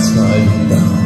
I'm down.